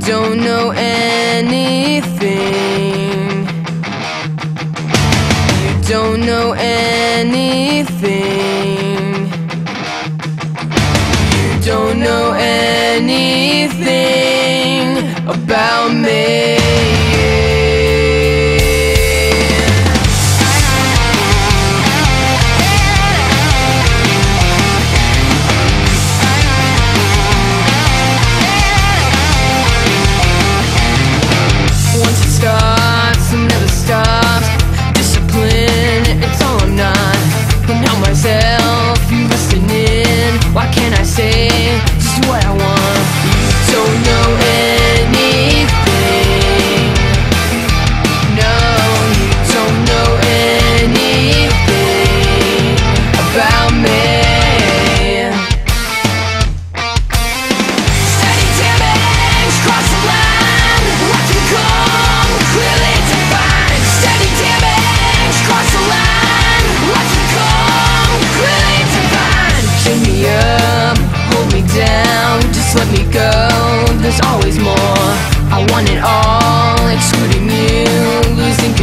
don't know any let me go. There's always more. I want it all Excluding you Losing